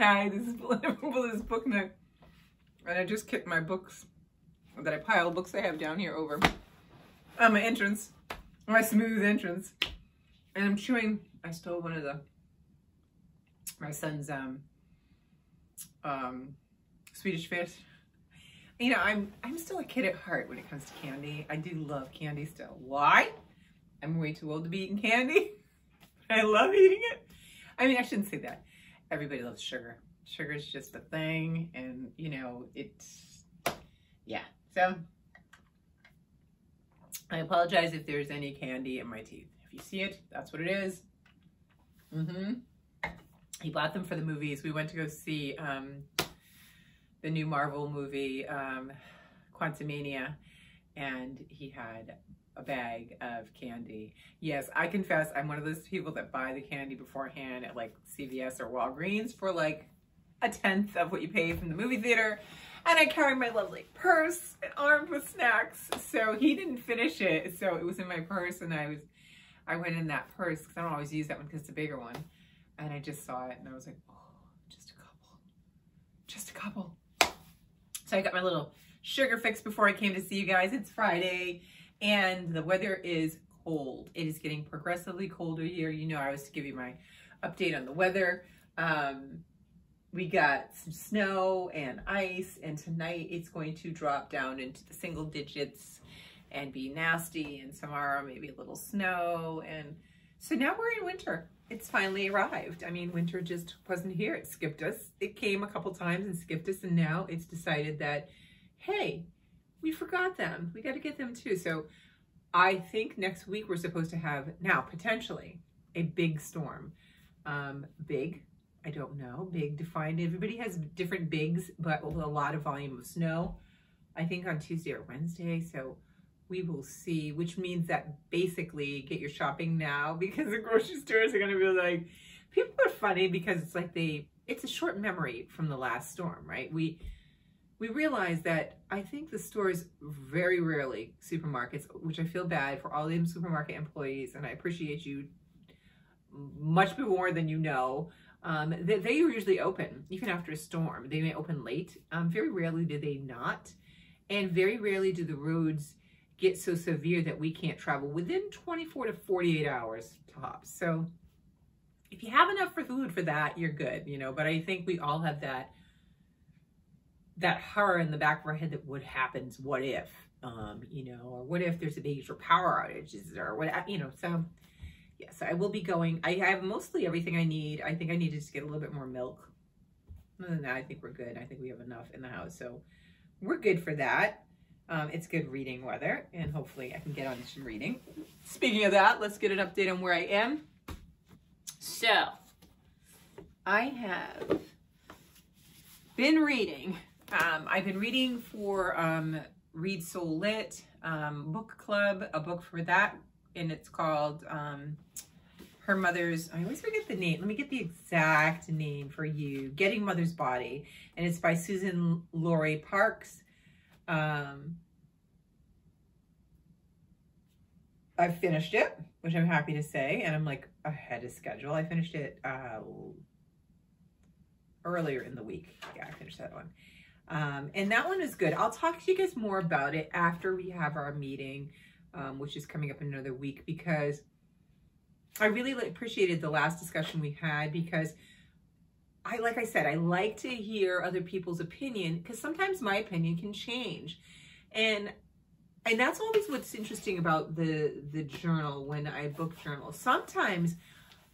Hi, this is Book Nook. And I just kicked my books, that I pile books I have down here over on my entrance, my smooth entrance. And I'm chewing, I stole one of the, my son's um, um, Swedish fish. You know, I'm I'm still a kid at heart when it comes to candy. I do love candy still. Why? I'm way too old to be eating candy. I love eating it. I mean, I shouldn't say that. Everybody loves sugar. Sugar is just a thing, and you know, it's yeah. So I apologize if there's any candy in my teeth. If you see it, that's what it is. Mm-hmm. He bought them for the movies. We went to go see um, the new Marvel movie, um, Quantumania, and he had a bag of candy. Yes, I confess I'm one of those people that buy the candy beforehand at like CVS or Walgreens for like a tenth of what you pay from the movie theater. And I carry my lovely purse armed with snacks. So he didn't finish it. So it was in my purse and I was, I went in that purse because I don't always use that one because it's a bigger one. And I just saw it and I was like, oh, just a couple, just a couple. So I got my little sugar fix before I came to see you guys. It's Friday and the weather is cold. It is getting progressively colder here. You know, I was to give you my update on the weather. Um, we got some snow and ice and tonight it's going to drop down into the single digits and be nasty and tomorrow maybe a little snow and so now we're in winter it's finally arrived i mean winter just wasn't here it skipped us it came a couple times and skipped us and now it's decided that hey we forgot them we got to get them too so i think next week we're supposed to have now potentially a big storm um big I don't know, big defined. Everybody has different bigs, but a lot of volume of snow. I think on Tuesday or Wednesday. So we will see, which means that basically get your shopping now because the grocery stores are going to be like, people are funny because it's like they, it's a short memory from the last storm, right? We, we realize that I think the stores very rarely, supermarkets, which I feel bad for all the supermarket employees, and I appreciate you much more than you know, um, they, they, are usually open, even after a storm. They may open late. Um, very rarely do they not. And very rarely do the roads get so severe that we can't travel within 24 to 48 hours tops. So if you have enough for food for that, you're good, you know, but I think we all have that that horror in the back of our head that what happens, what if, um, you know, or what if there's a major power outages or what, you know, so yes, I will be going. I have mostly everything I need. I think I need to just get a little bit more milk. Other than that, I think we're good. I think we have enough in the house. So we're good for that. Um, it's good reading weather, and hopefully I can get on some reading. Speaking of that, let's get an update on where I am. So, I have been reading. Um, I've been reading for um, Read Soul Lit um, book club, a book for that and it's called um, Her Mother's, I always forget the name. Let me get the exact name for you. Getting Mother's Body. And it's by Susan Laurie Parks. Um, I've finished it, which I'm happy to say, and I'm like ahead of schedule. I finished it uh, earlier in the week. Yeah, I finished that one. Um, and that one is good. I'll talk to you guys more about it after we have our meeting um, which is coming up in another week because I really appreciated the last discussion we had because I, like I said, I like to hear other people's opinion because sometimes my opinion can change. And and that's always what's interesting about the the journal when I book journal. Sometimes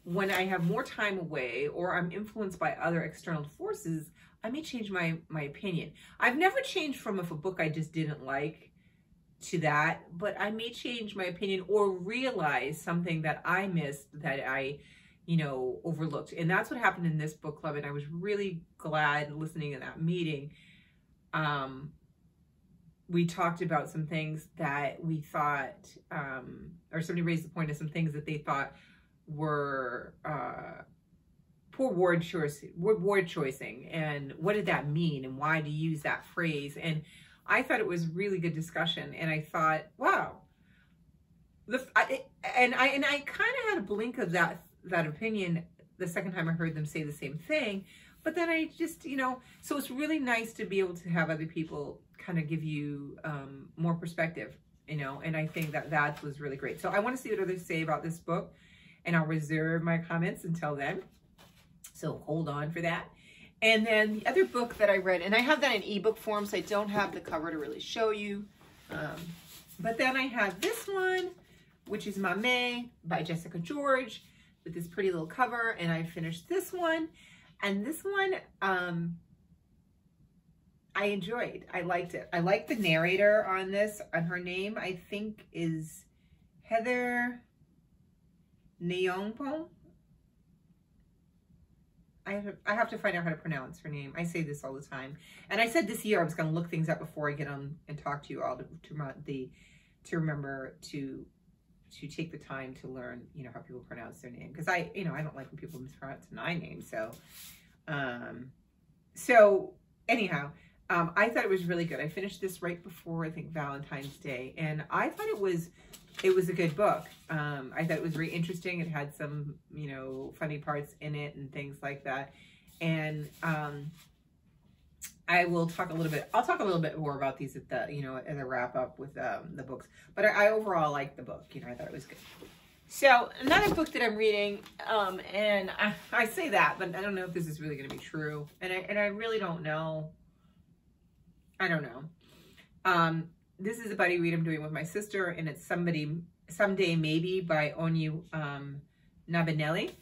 when I have more time away or I'm influenced by other external forces, I may change my my opinion. I've never changed from if a book I just didn't like to that, but I may change my opinion or realize something that I missed that I, you know, overlooked. And that's what happened in this book club. And I was really glad listening to that meeting. Um, we talked about some things that we thought, um, or somebody raised the point of some things that they thought were uh, poor word choice, word choicing, and what did that mean, and why to use that phrase, and I thought it was really good discussion, and I thought, wow, the I, and I and I kind of had a blink of that that opinion the second time I heard them say the same thing. But then I just, you know, so it's really nice to be able to have other people kind of give you um, more perspective, you know, and I think that that was really great. So I want to see what others say about this book, and I'll reserve my comments until then. So hold on for that. And then the other book that I read, and I have that in ebook form, so I don't have the cover to really show you. Um, but then I have this one, which is Maame by Jessica George with this pretty little cover. And I finished this one. And this one, um, I enjoyed. I liked it. I like the narrator on this. And her name, I think, is Heather Nyong'o. I have, I have to find out how to pronounce her name. I say this all the time. And I said this year I was going to look things up before I get on and talk to you all to, to, the, to remember to to take the time to learn, you know, how people pronounce their name. Because I, you know, I don't like when people mispronounce my name. So, um, so anyhow, um, I thought it was really good. I finished this right before, I think, Valentine's Day. And I thought it was, it was a good book. Um, I thought it was very interesting. It had some, you know, funny parts in it and things like that. And, um, I will talk a little bit, I'll talk a little bit more about these at the, you know, as a wrap up with um, the books. But I, I overall like the book, you know, I thought it was good. So another book that I'm reading, um, and I, I say that, but I don't know if this is really going to be true. And I, and I really don't know. I don't know. Um, this is a buddy read I'm doing with my sister, and it's somebody, Someday Maybe by Onyi um, Nwabineli.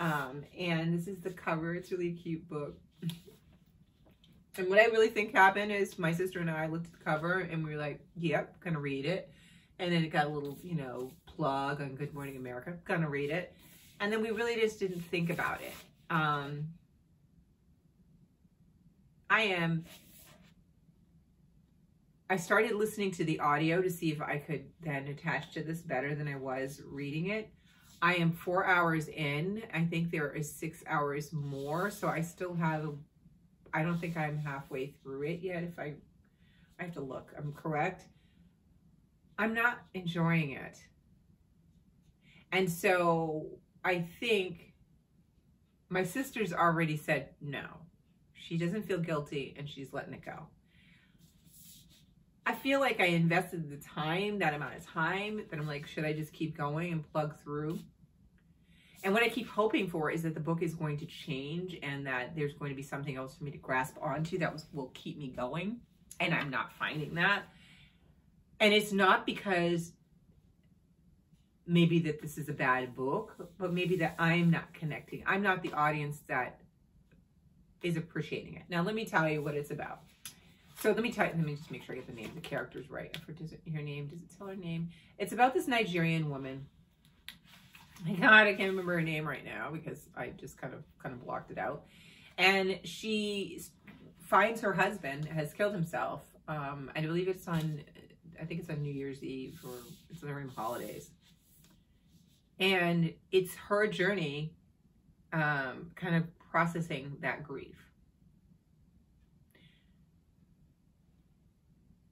Um, and this is the cover. It's really cute book. And what I really think happened is my sister and I looked at the cover and we were like, yep, gonna read it. And then it got a little, you know, plug on Good Morning America, gonna read it. And then we really just didn't think about it. Um, I am, I started listening to the audio to see if I could then attach to this better than I was reading it. I am four hours in. I think there is six hours more. So I still have I don't think I'm halfway through it yet. If I, I have to look, I'm correct. I'm not enjoying it. And so I think my sister's already said no. She doesn't feel guilty and she's letting it go. I feel like I invested the time, that amount of time, that I'm like, should I just keep going and plug through? And what I keep hoping for is that the book is going to change and that there's going to be something else for me to grasp onto that will keep me going. And I'm not finding that. And it's not because maybe that this is a bad book, but maybe that I'm not connecting. I'm not the audience that is appreciating it. Now, let me tell you what it's about. So let me tell you, let me just make sure I get the name, the characters right. Does it, her name, does it tell her name? It's about this Nigerian woman my God, I can't remember her name right now because I just kind of kind of blocked it out. And she finds her husband has killed himself. Um, I believe it's on, I think it's on New Year's Eve or it's during the holidays. And it's her journey, um, kind of processing that grief.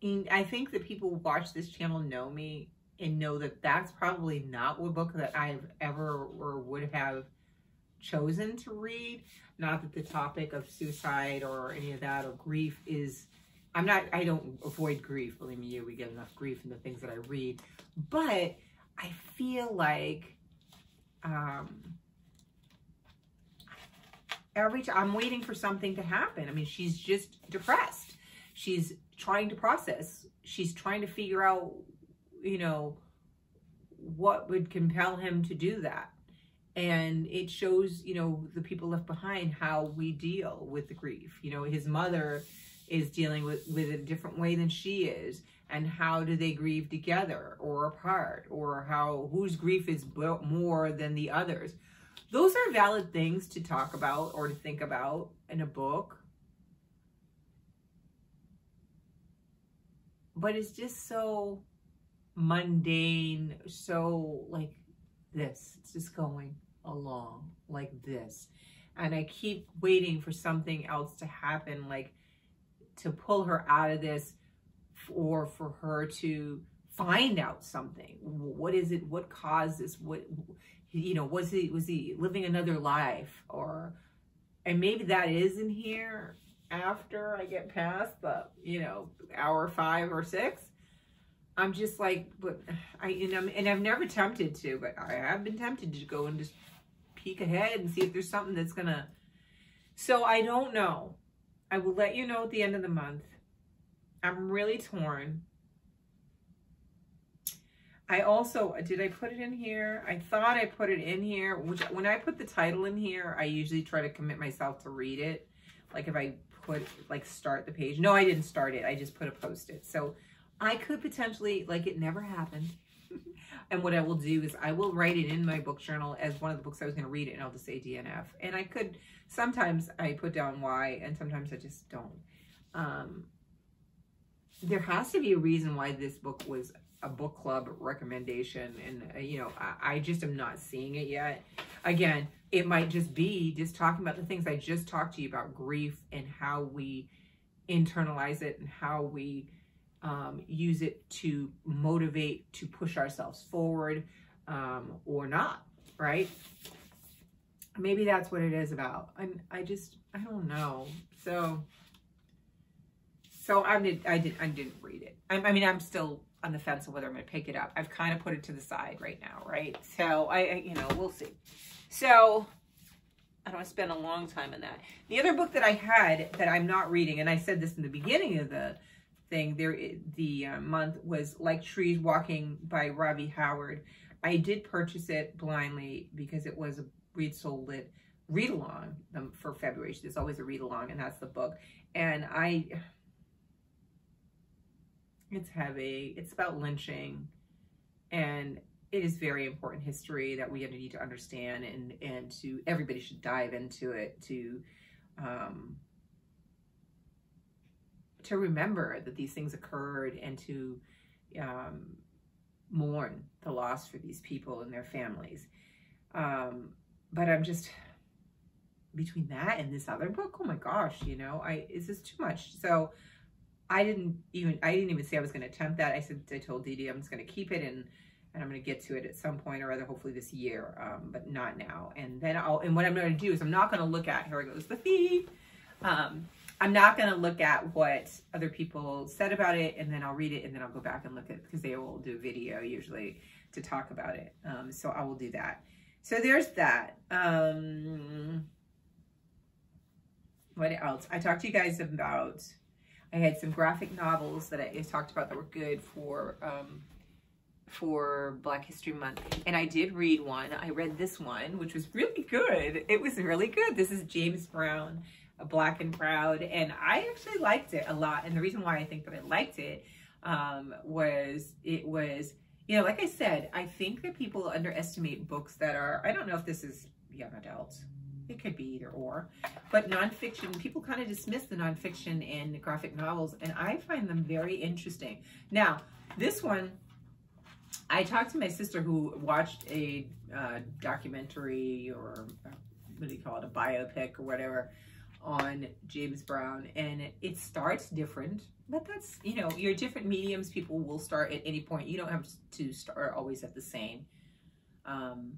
And I think that people who watch this channel know me and know that that's probably not a book that I've ever or would have chosen to read. Not that the topic of suicide or any of that or grief is, I'm not, I don't avoid grief. Believe me, we get enough grief in the things that I read. But I feel like, um, every time I'm waiting for something to happen. I mean, she's just depressed. She's trying to process. She's trying to figure out you know, what would compel him to do that? And it shows, you know, the people left behind how we deal with the grief. You know, his mother is dealing with, with it a different way than she is. And how do they grieve together or apart? Or how whose grief is more than the others? Those are valid things to talk about or to think about in a book. But it's just so mundane, so like this. It's just going along like this. And I keep waiting for something else to happen, like to pull her out of this or for her to find out something. What is it? What caused this? What, you know, was he, was he living another life or, and maybe that is in here after I get past the, you know, hour five or six. I'm just like, but I, and, I'm, and I've never tempted to, but I have been tempted to go and just peek ahead and see if there's something that's going to, so I don't know. I will let you know at the end of the month. I'm really torn. I also, did I put it in here? I thought I put it in here, which when I put the title in here, I usually try to commit myself to read it. Like if I put, like start the page. No, I didn't start it. I just put a post-it. So I could potentially, like it never happened. and what I will do is I will write it in my book journal as one of the books I was going to read it and I'll just say DNF. And I could, sometimes I put down why and sometimes I just don't. Um, there has to be a reason why this book was a book club recommendation and uh, you know I, I, just am not seeing it yet again it might just be just talking about the things i just talked to you about grief and how we internalize it and how we um, use it to motivate to push ourselves forward um, or not right maybe that's what it is about and i just i don't know so so i did i did i didn't read it I, I mean i'm still on the fence of whether I'm going to pick it up. I've kind of put it to the side right now, right? So I, you know, we'll see. So I don't spend a long time on that. The other book that I had that I'm not reading, and I said this in the beginning of the thing, there the uh, month was Like Trees Walking by Robbie Howard. I did purchase it blindly because it was a Read Soul Lit read along um, for February. There's always a read along, and that's the book. And I it's heavy. It's about lynching. And it is very important history that we need to understand and, and to everybody should dive into it to um, to remember that these things occurred and to um, mourn the loss for these people and their families. Um, but I'm just between that and this other book, oh my gosh, you know, I is this too much? So I didn't even I didn't even say I was going to attempt that. I said I told Dee I'm just going to keep it and and I'm going to get to it at some point or other, hopefully this year, um, but not now. And then I'll and what I'm going to do is I'm not going to look at here it goes the thief. Um, I'm not going to look at what other people said about it, and then I'll read it, and then I'll go back and look at it because they will do a video usually to talk about it. Um, so I will do that. So there's that. Um, what else? I talked to you guys about I had some graphic novels that I talked about that were good for um, for Black History Month. And I did read one. I read this one, which was really good. It was really good. This is James Brown, Black and Proud. And I actually liked it a lot. And the reason why I think that I liked it um, was it was, you know, like I said, I think that people underestimate books that are, I don't know if this is young adults, it could be either or. But nonfiction, people kind of dismiss the nonfiction in graphic novels, and I find them very interesting. Now, this one, I talked to my sister who watched a uh, documentary or uh, what do you call it, a biopic or whatever on James Brown, and it, starts different. But that's, you know, your different mediums, people will start at any point. You don't have to start always at the same um,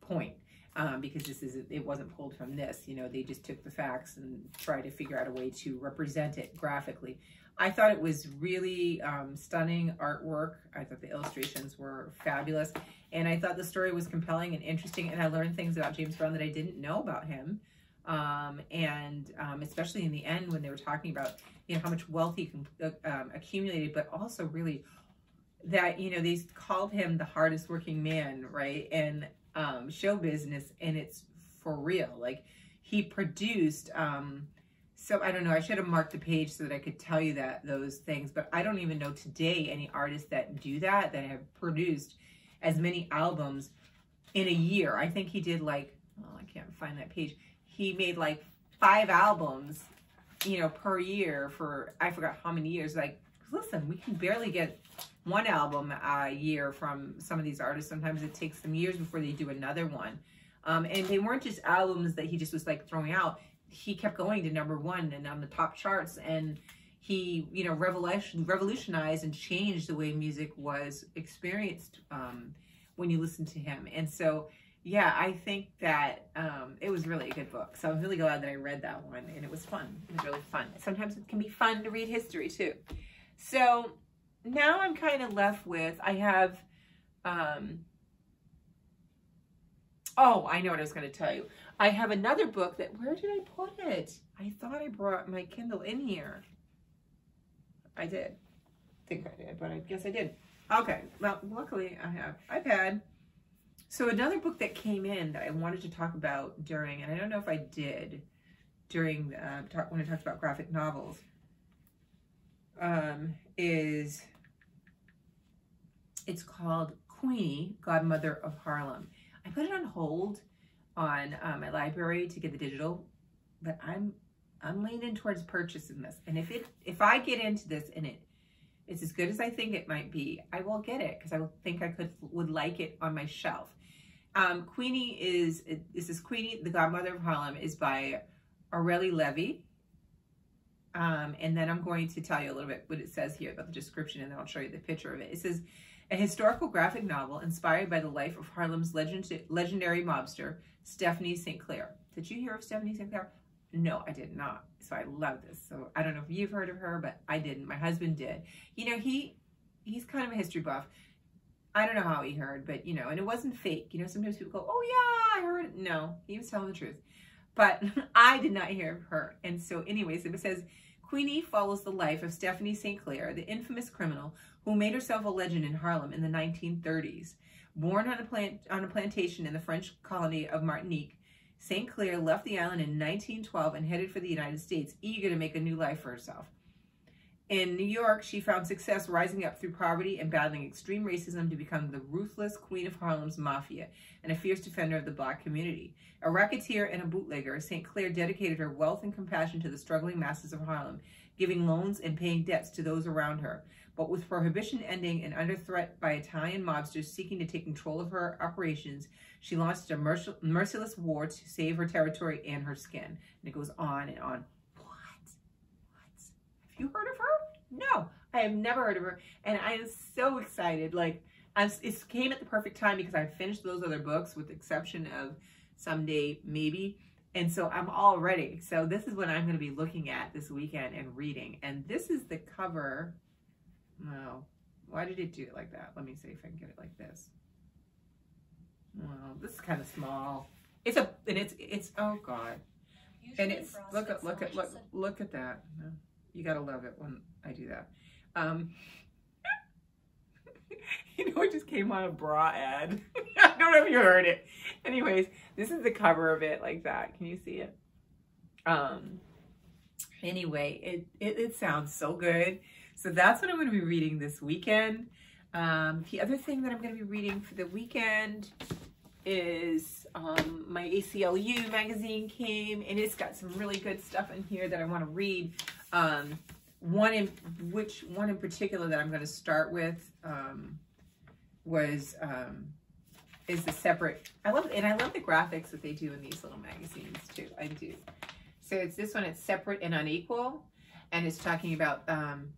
point um, because this is it wasn't pulled from this. You know, they just took the facts and tried to figure out a way to represent it graphically. I thought it was really um, stunning artwork. I thought the illustrations were fabulous. And I thought the story was compelling and interesting. And I learned things about James Brown that I didn't know about him. Um, and um, especially in the end when they were talking about, you know, how much wealth he uh, um, accumulated, but also really that, you know, they called him the hardest working man, right? And um, show business and it's for real. Like he produced, um, so I don't know, I should have marked the page so that I could tell you that those things, but I don't even know today any artists that do that, that have produced as many albums in a year. I think he did like, oh, I can't find that page. He made like five albums, you know, per year for, I forgot how many years. Like, listen, we can barely get one album a year from some of these artists. Sometimes it takes them years before they do another one. Um, and they weren't just albums that he just was like throwing out. He kept going to number one and on the top charts. And he, you know, revolution, revolutionized and changed the way music was experienced um, when you listen to him. And so, yeah, I think that um, it was really a good book. So I'm really glad that I read that one, and it was fun. It was really fun. Sometimes it can be fun to read history too. So now I'm kind of left with I have. Um, oh, I know what I was going to tell you. I have another book that, where did I put it? I thought I brought my Kindle in here. I did. I think I did, but I guess I did. Okay, well, luckily I have iPad. So another book that came in that I wanted to talk about during, and I don't know if I did during uh, talk, when I talked about graphic novels, um, is it's called Queenie, Godmother of Harlem. Put it on hold on uh, my library to get the digital, but I'm I'm leaning towards purchasing this. And if it if I get into this and it it's as good as I think it might be, I will get it because I think I could would like it on my shelf. Um, Queenie is this is Queenie, the Godmother of Harlem, is by Aurelie Levy. Um, and then I'm going to tell you a little bit what it says here about the description, and then I'll show you the picture of it. It says, a historical graphic novel inspired by the life of Harlem's legend legendary mobster, Stephanie St. Clair. Did you hear of Stephanie St. Clair? No, I did not. So I love this. So I don't know if you've heard of her, but I didn't. My husband did. You know, he he's kind of a history buff. I don't know how he heard, but you know, and it wasn't fake. You know, sometimes people go, "Oh yeah, I heard it." No, he was telling the truth. But I did not hear of her. And so, anyways, it says Queenie follows the life of Stephanie St. Clair, the infamous criminal who made herself a legend in Harlem in the 1930s. Born on a, plant, on a plantation in the French colony of Martinique, St. Clair left the island in 1912 and headed for the United States, eager to make a new life for herself. In New York, she found success rising up through poverty and battling extreme racism to become the ruthless queen of Harlem's mafia and a fierce defender of the black community. A racketeer and a bootlegger, St. Clair dedicated her wealth and compassion to the struggling masses of Harlem, giving loans and paying debts to those around her. But with prohibition ending and under threat by Italian mobsters seeking to take control of her operations, she launched a merciless war to save her territory and her skin. And it goes on and on. What? What? Have you heard of her? No, I have never heard of her. And I am so excited. Like, I'm, it came at the perfect time because I finished those other books with the exception of Someday Maybe. And so I'm all ready. So this is what I'm going to be looking at this weekend and reading. And this is the cover no. Why did it do it like that? Let me see if I can get it like this. Well, this is kind of small. It's a, and it's, it's, oh God. and it's, look at, look at, look, look at that. You gotta love it when I do that. Um, you know, it just came on a bra ad. I don't know if you heard it. Anyways, this is the cover of it like that. Can you see it? Um, anyway, it, it, it sounds so good. So that's what I'm going to be reading this weekend. Um, the other thing that I'm going to be reading for the weekend is um, my ACLU magazine came and it's got some really good stuff in here that I want to read. Um, one in which one in particular that I'm going to start with um, was um, is the separate. I love and I love the graphics that they do in these little magazines too. I do. So it's this one. It's separate and unequal, and it's talking about um,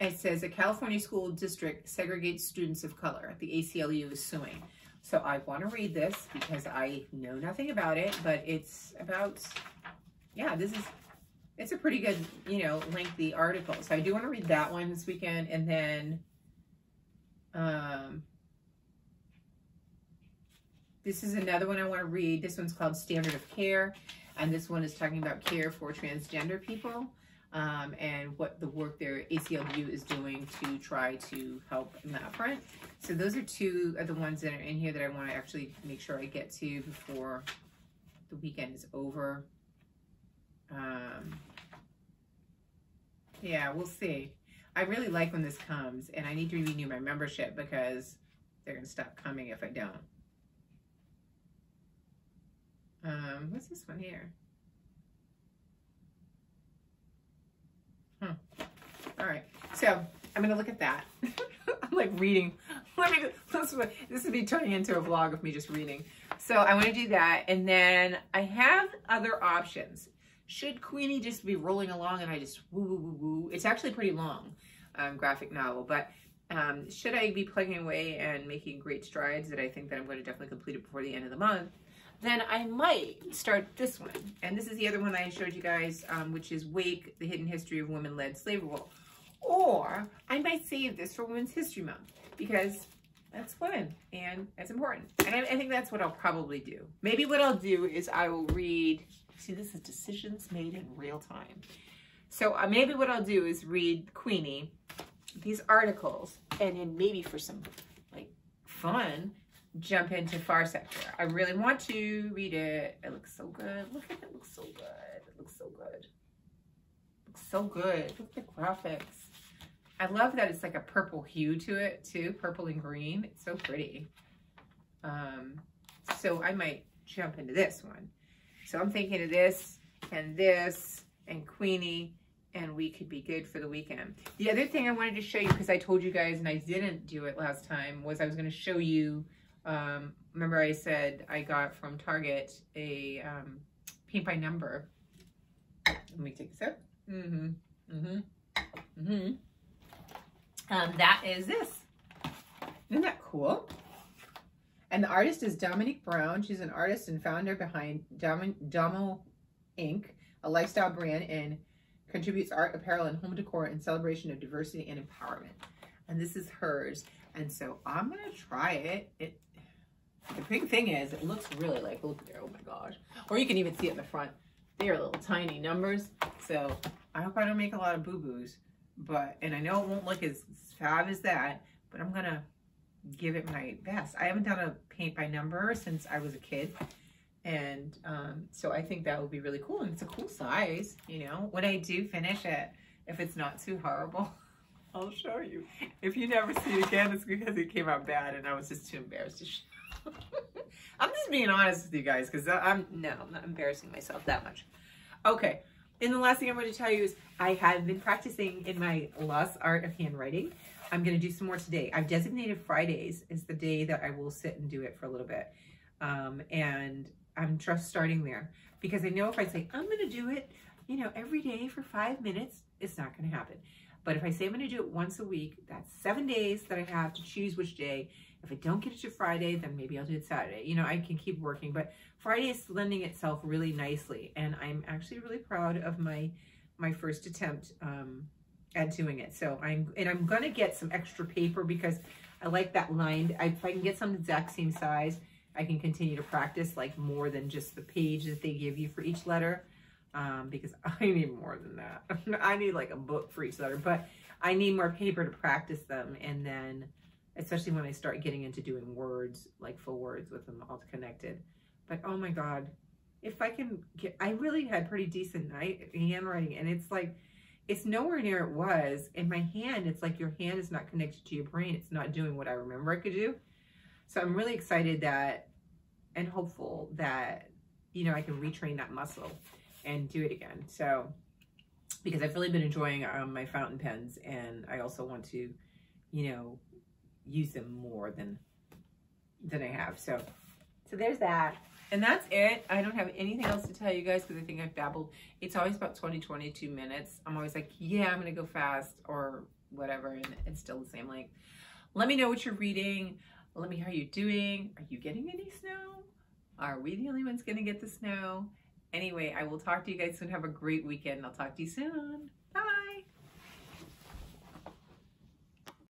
it says a California school district segregates students of color. The ACLU is suing. So I want to read this because I know nothing about it, but it's about, yeah, this is, it's a pretty good, you know, lengthy article. So I do want to read that one this weekend. And then, um, this is another one I want to read. This one's called Standard of Care. And this one is talking about care for transgender people um, and what the work their ACLU is doing to try to help in that front. So those are two of the ones that are in here that I want to actually make sure I get to before the weekend is over. Um, yeah, we'll see. I really like when this comes, and I need to renew my membership because they're going to stop coming if I don't. Um, what's this one here? Hmm. All right. So I'm going to look at that. I'm like reading. This would be turning into a vlog of me just reading. So I want to do that. And then I have other options. should Queenie just be rolling along and I just woo woo woo woo? It's actually pretty long um, graphic novel, but um, should I be plugging away and making great strides that I think that I'm going to definitely complete it before the end of the month, then I might start this one. And this is the other one I showed you guys, um, which is Wake, The Hidden History of Women-Led Slave Revolt. Or I might save this for Women's History Month because that's women and it's important. And I, I think that's what I'll probably do. Maybe what I'll do is I will read, see this is decisions made in real time. So uh, maybe what I'll do is read Queenie, these articles, and then maybe for some like fun, jump into Far Sector. I really want to read it. It looks so good. Look at it, it looks so good. It looks so good. It looks so good. Look at the graphics. I love that it's like a purple hue to it too, purple and green. It's so pretty. Um, so I might jump into this one. So I'm thinking of this and this and Queenie and we could be good for the weekend. The other thing I wanted to show you, because I told you guys and I didn't do it last time, was I was going to show you, um, remember I said I got from Target a um, paint by number. Let me take a sip. Mm-hmm. Mm-hmm. Mm-hmm. Um, that is this. Isn't that cool? And the artist is Dominique Brown. She's an artist and founder behind Dom Domo Inc., a lifestyle brand, and contributes art, apparel, and home decor in celebration of diversity and empowerment. And this is hers. And so I'm going to try it. It The big thing is it looks really like, look there, oh my gosh. Or you can even see it in the front. They are little tiny numbers. So I hope I don't make a lot of boo-boos but, and I know it won't look as fab as that, but I'm gonna give it my best. I haven't done a paint by number since I was a kid. And um, so I think that would be really cool. And it's a cool size, you know. When I do finish it, if it's not too horrible, I'll show you. If you never see it again, it's because it came out bad and I was just too embarrassed to show. I'm just being honest with you guys because I'm, no, I'm not embarrassing myself that much. Okay, and the last thing I'm going to tell you is I have been practicing in my lost art of handwriting. I'm going to do some more today. I've designated Fridays as the day that I will sit and do it for a little bit. Um, and I'm just starting there because I know if I say, I'm going to do it, you know, every day for five minutes, it's not going to happen. But if I say I'm going to do it once a week, that's seven days that I have to choose which day. If I don't get it to Friday, then maybe I'll do it Saturday. You know, I can keep working, but Friday is lending itself really nicely. And I'm actually really proud of my, my first attempt um, at doing it. So I'm, and I'm going to get some extra paper because I like that lined. I, if I can get some exact same size, I can continue to practice like more than just the page that they give you for each letter. Um, because I need more than that. I need like a book for each letter, but I need more paper to practice them. And then especially when I start getting into doing words, like full words with them all connected. But oh my God, if I can get, I really had pretty decent night handwriting and it's like, it's nowhere near it was. In my hand, it's like your hand is not connected to your brain. It's not doing what I remember I could do. So I'm really excited that and hopeful that, you know, I can retrain that muscle and do it again. So, because I've really been enjoying um, my fountain pens and I also want to, you know, use them more than than I have. So, so there's that. And that's it. I don't have anything else to tell you guys because I think I've babbled. It's always about 20, 22 minutes. I'm always like, yeah, I'm going to go fast or whatever. And it's still the same length. Let me know what you're reading. Let me know how you're doing. Are you getting any snow? Are we the only ones going to get the snow? Anyway, I will talk to you guys soon. Have a great weekend. I'll talk to you soon.